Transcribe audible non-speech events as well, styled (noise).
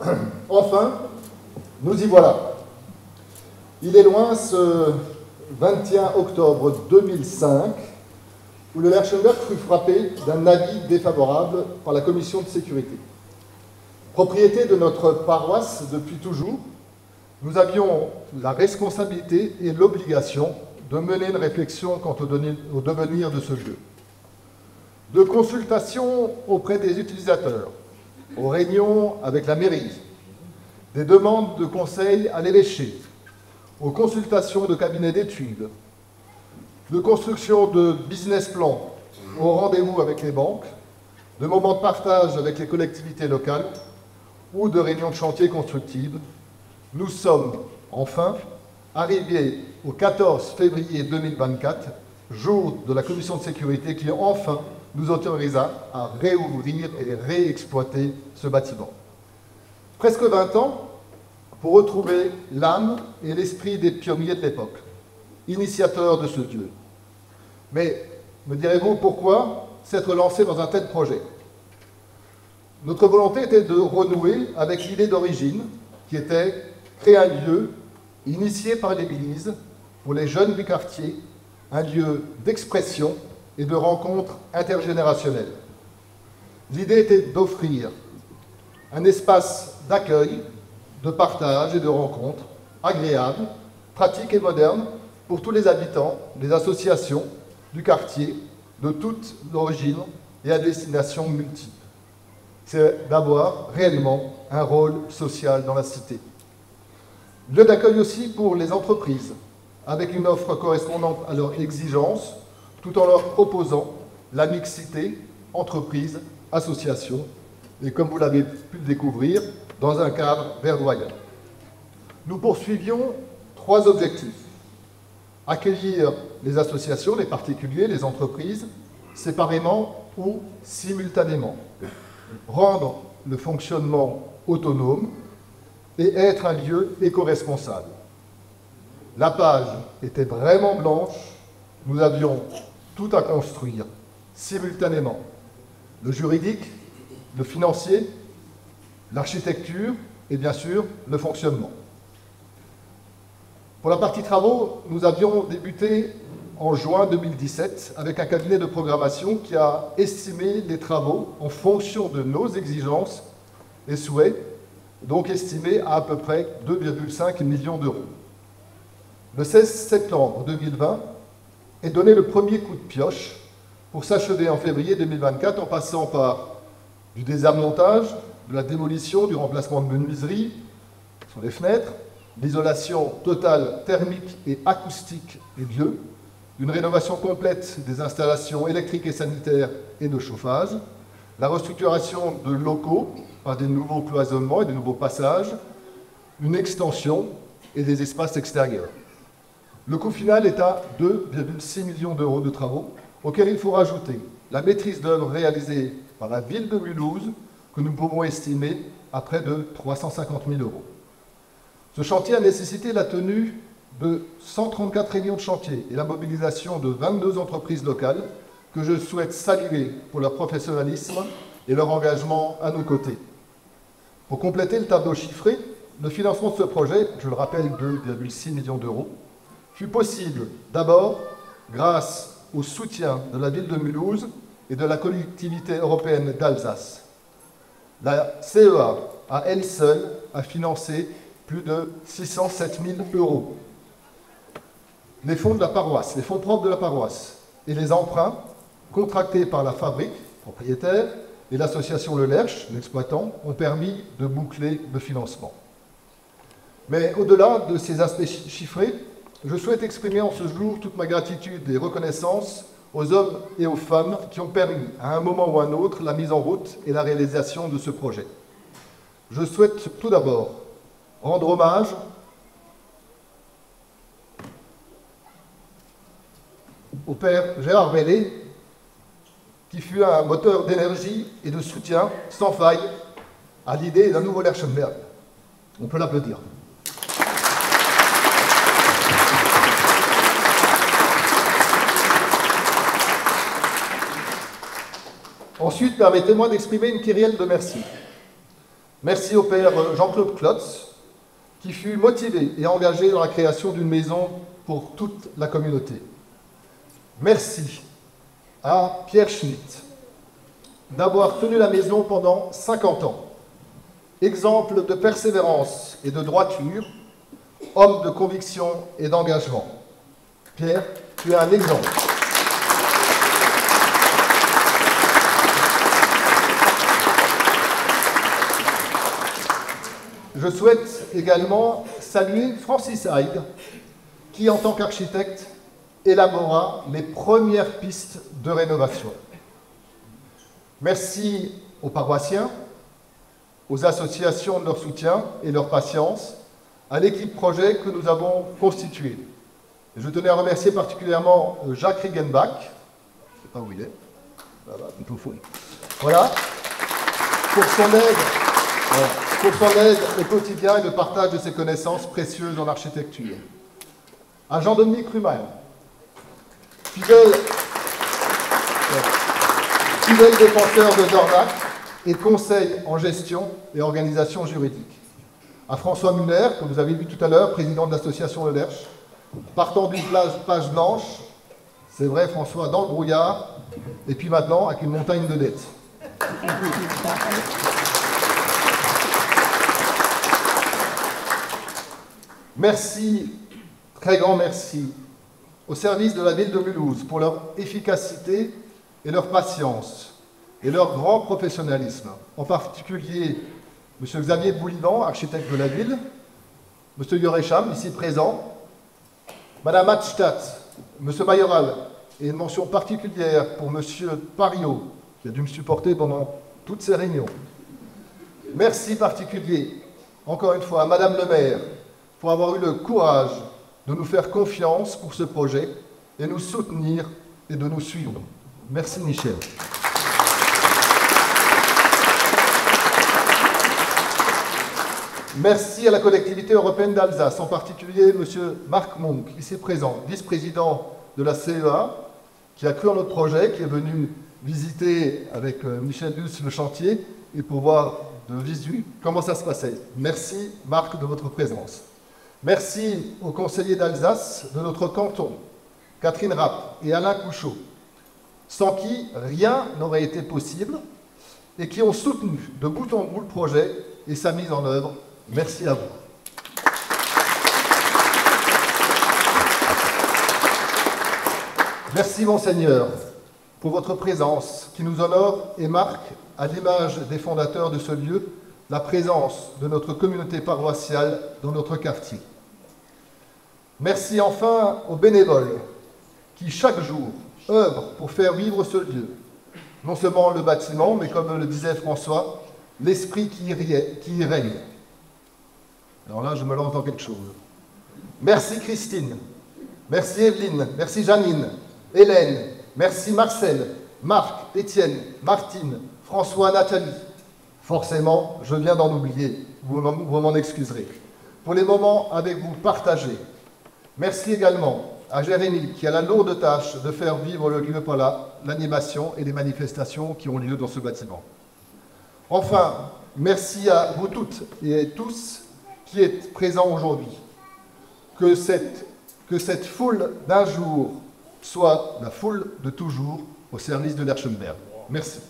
(clears throat) Enfin, nous y voilà. Il est loin ce 21 octobre 2005 où le Lerchenberg fut frappé d'un avis défavorable par la commission de sécurité. Propriété de notre paroisse depuis toujours, nous avions la responsabilité et l'obligation de mener une réflexion quant au devenir de ce lieu. De consultation auprès des utilisateurs, aux réunions avec la mairie, des demandes de conseils à l'évêché, aux consultations de cabinets d'études, de construction de business plans, aux rendez-vous avec les banques, de moments de partage avec les collectivités locales ou de réunions de chantier constructives, nous sommes enfin arrivés au 14 février 2024, jour de la commission de sécurité qui enfin nous autorisa à réouvrir et réexploiter ce bâtiment. Presque 20 ans pour retrouver l'âme et l'esprit des pionniers de l'époque, initiateurs de ce Dieu. Mais me direz-vous pourquoi s'être lancé dans un tel projet? Notre volonté était de renouer avec l'idée d'origine qui était créer un lieu initié par l'Église pour les jeunes du quartier, un lieu d'expression et de rencontre intergénérationnelle. L'idée était d'offrir un espace d'accueil, de partage et de rencontre agréable, pratique et moderne pour tous les habitants, les associations du quartier, de toute origine et à destination multiple. C'est d'avoir réellement un rôle social dans la cité. Lieu d'accueil aussi pour les entreprises, avec une offre correspondante à leurs exigences, tout en leur proposant la mixité entreprise, association, et comme vous l'avez pu le découvrir, dans un cadre verdoyant. Nous poursuivions trois objectifs. Accueillir les associations, les particuliers, les entreprises, séparément ou simultanément. Rendre le fonctionnement autonome et être un lieu éco-responsable. La page était vraiment blanche, nous avions tout à construire simultanément. Le juridique, le financier, l'architecture et bien sûr le fonctionnement. Pour la partie travaux, nous avions débuté en juin 2017 avec un cabinet de programmation qui a estimé les travaux en fonction de nos exigences et souhaits donc estimé à à peu près 2,5 millions d'euros. Le 16 septembre 2020 est donné le premier coup de pioche pour s'achever en février 2024 en passant par du désarmontage, de la démolition, du remplacement de menuiseries sur les fenêtres, l'isolation totale thermique et acoustique des lieux, une rénovation complète des installations électriques et sanitaires et de chauffage, la restructuration de locaux par des nouveaux cloisonnements et des nouveaux passages, une extension et des espaces extérieurs. Le coût final est à 2,6 millions d'euros de travaux, auxquels il faut rajouter la maîtrise d'œuvre réalisée par la ville de Mulhouse, que nous pouvons estimer à près de 350 000 euros. Ce chantier a nécessité la tenue de 134 réunions de chantier et la mobilisation de 22 entreprises locales que je souhaite saluer pour leur professionnalisme et leur engagement à nos côtés. Pour compléter le tableau chiffré, le financement de ce projet, je le rappelle 2,6 millions d'euros, fut possible d'abord grâce au soutien de la ville de Mulhouse et de la collectivité européenne d'Alsace. La CEA, à elle seule, a financé plus de 607 000 euros. Les fonds de la paroisse, les fonds propres de la paroisse et les emprunts contractés par la fabrique propriétaire et l'association Le Lerche, l'exploitant, ont permis de boucler le financement. Mais au-delà de ces aspects chiffrés, je souhaite exprimer en ce jour toute ma gratitude et reconnaissance aux hommes et aux femmes qui ont permis, à un moment ou à un autre, la mise en route et la réalisation de ce projet. Je souhaite tout d'abord rendre hommage au père Gérard Vélé, qui fut un moteur d'énergie et de soutien sans faille à l'idée d'un nouveau Lerchenberg. On peut l'applaudir. Ensuite, permettez-moi d'exprimer une kyrielle de merci. Merci au père Jean-Claude Klotz, qui fut motivé et engagé dans la création d'une maison pour toute la communauté. Merci à Pierre Schmitt d'avoir tenu la maison pendant 50 ans. Exemple de persévérance et de droiture, homme de conviction et d'engagement. Pierre, tu es un exemple. Je souhaite également saluer Francis Hyde, qui, en tant qu'architecte, élabora les premières pistes de rénovation. Merci aux paroissiens, aux associations de leur soutien et leur patience, à l'équipe projet que nous avons constituée. Je tenais à remercier particulièrement euh, Jacques Riegenbach, je ne sais pas où il est, voilà, pour son aide, pour son aide au quotidien et le partage de ses connaissances précieuses en architecture. À Jean-Dominique Ruman, fidèle, défenseur de Zornac et conseil en gestion et organisation juridique. À François Muller, que vous avez vu tout à l'heure, président de l'association Le Lerche, partant d'une page blanche, c'est vrai François, dans le brouillard, et puis maintenant avec une montagne de dettes. Merci, très grand merci au service de la ville de Mulhouse pour leur efficacité et leur patience et leur grand professionnalisme. En particulier, M. Xavier Boulivan, architecte de la ville, M. Yorecham, ici présent, Mme Hatstadt, M. Mayoral, et une mention particulière pour M. Pario, qui a dû me supporter pendant toutes ces réunions. Merci particulier, encore une fois, à Mme le maire, pour avoir eu le courage de nous faire confiance pour ce projet et nous soutenir et de nous suivre. Merci Michel. Merci à la collectivité européenne d'Alsace, en particulier M. Marc Monk, ici présent, vice-président de la CEA, qui a cru en notre projet, qui est venu visiter avec euh, Michel Luce le chantier et pour voir de visu comment ça se passait. Merci Marc de votre présence. Merci aux conseillers d'Alsace de notre canton, Catherine Rapp et Alain Couchot, sans qui rien n'aurait été possible et qui ont soutenu de bout en bout le projet et sa mise en œuvre Merci à vous. Merci, Monseigneur, pour votre présence qui nous honore et marque, à l'image des fondateurs de ce lieu, la présence de notre communauté paroissiale dans notre quartier. Merci enfin aux bénévoles qui, chaque jour, œuvrent pour faire vivre ce lieu. Non seulement le bâtiment, mais comme le disait François, l'esprit qui y règne. Alors là, je me lance dans quelque chose. Merci Christine, merci Evelyne, merci Janine, Hélène, merci Marcel, Marc, Étienne, Martine, François, Nathalie. Forcément, je viens d'en oublier, vous m'en excuserez. Pour les moments avec vous partagés. Merci également à Jérémy qui a la lourde tâche de faire vivre le lieu l'animation et les manifestations qui ont lieu dans ce bâtiment. Enfin, merci à vous toutes et tous qui est présent aujourd'hui. Que cette, que cette foule d'un jour soit la foule de toujours au service de l'Erchenberg. Merci.